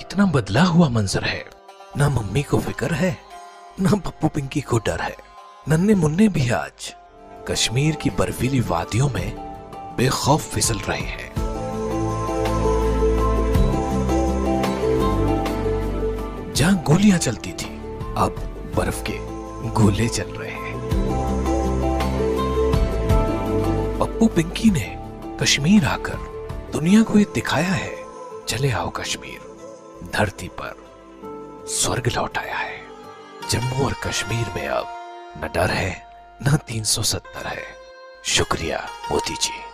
कितना बदला हुआ मंजर है। ना मम्मी को फ़िक्र है, ना पप्पू पिंकी को डर है, नन्हे मुन्ने भी आज। कश्मीर की बर्फीली वादियों में बेखौफ फिसल रहे हैं। जहाँ गोलियाँ चलती थी, अब बर्फ़ के गोले चल रहे हैं। पप्पू पिंकी ने कश्मीर आकर दुनिया को ये दिखाया है, चले आओ कश्मीर। धरती पर स्वर्ग लौट आया है। जम्मू और कश्मीर में अब न डर है, न 370 है। शुक्रिया मोदी जी।